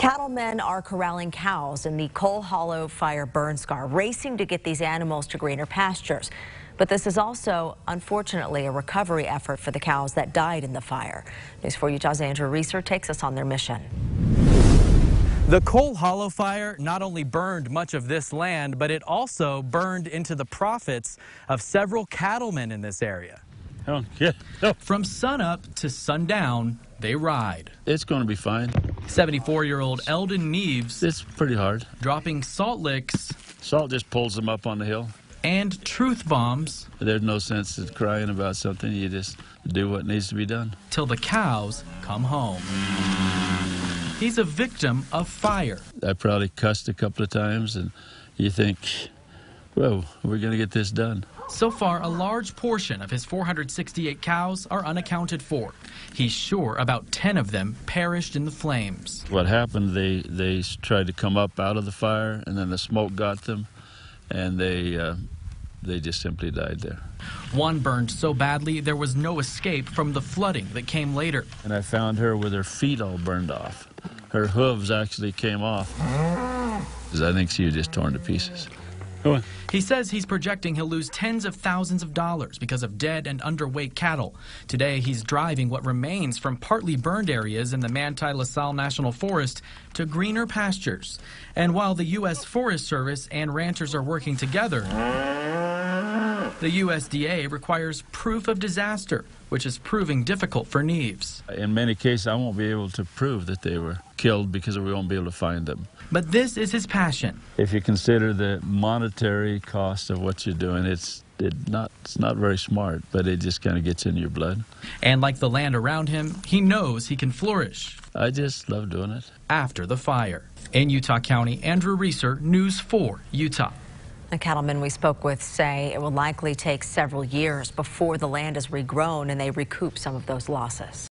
Cattlemen are corralling cows in the Coal Hollow fire burn scar, racing to get these animals to greener pastures. But this is also, unfortunately, a recovery effort for the cows that died in the fire. News 4 Utah's Andrew Reeser takes us on their mission. The Coal Hollow fire not only burned much of this land, but it also burned into the profits of several cattlemen in this area. Oh, yeah. No. From sunup to sundown, they ride. It's going to be fine. 74 year old Eldon Neves It's pretty hard. dropping salt licks Salt just pulls them up on the hill. and truth bombs There's no sense in crying about something. You just do what needs to be done. till the cows come home. He's a victim of fire. I probably cussed a couple of times, and you think, well, we're going to get this done. So far, a large portion of his 468 cows are unaccounted for. He's sure about 10 of them perished in the flames. What happened, they, they tried to come up out of the fire, and then the smoke got them, and they, uh, they just simply died there. One burned so badly there was no escape from the flooding that came later. And I found her with her feet all burned off. Her hooves actually came off. I think she was just torn to pieces. He says he's projecting he'll lose tens of thousands of dollars because of dead and underweight cattle. Today, he's driving what remains from partly burned areas in the Manti La Sal National Forest to greener pastures. And while the U.S. Forest Service and ranchers are working together, the USDA requires proof of disaster, which is proving difficult for Neves. In many cases, I won't be able to prove that they were killed because we won't be able to find them. But this is his passion. If you consider the monetary cost of what you're doing, it's it not it's not very smart, but it just kind of gets in your blood. And like the land around him, he knows he can flourish I just love doing it. after the fire. In Utah County, Andrew Reeser, News 4, Utah. The cattlemen we spoke with say it will likely take several years before the land is regrown and they recoup some of those losses.